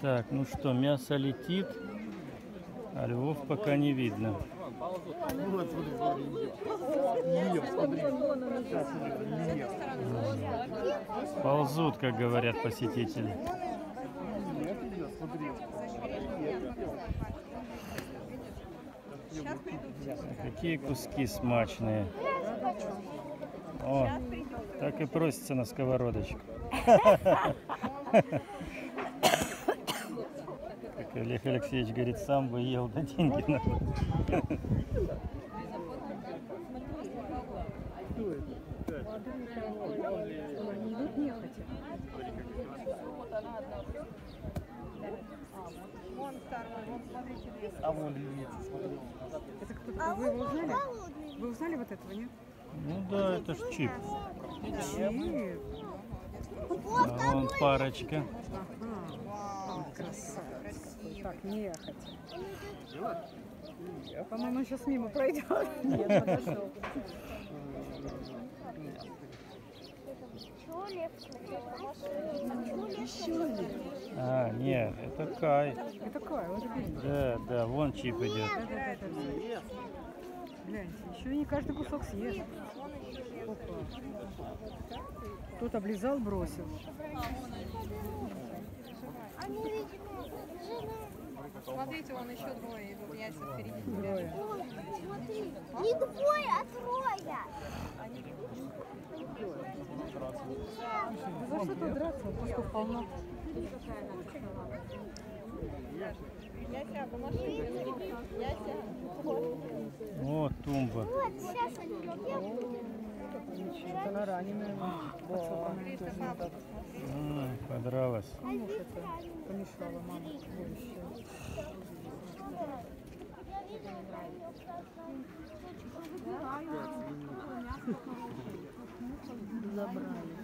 Так, ну что, мясо летит, а львов пока не видно. Ползут, как говорят посетители. Какие куски смачные. О, так и просится на сковородочку. Олег Алексеевич говорит, сам бы ел, да деньги надо. А вон львица, смотри. Это кто такой? Вы его узнали? Вы узнали вот этого, нет? Ну да, это ж чип. Чип. А вон парочка. Ага. Красавец какой. Так, нехотя. По-моему, сейчас мимо пройдет. Нет, подошел. А, нет, это Кай. Это Кай, он же видит. Да, да, вон чип идет. Гляньте, еще и не каждый кусок съест. Опа. Тут облизал, бросил. Смотрите, вон еще двое идут, яйца впереди. Трое. Смотри, не двое, а трое. Да за что тут драться? Помаши. Яся. О, тумба. Вот, сейчас они. Это на раненую. Подралась. Это помешала мама Забрали.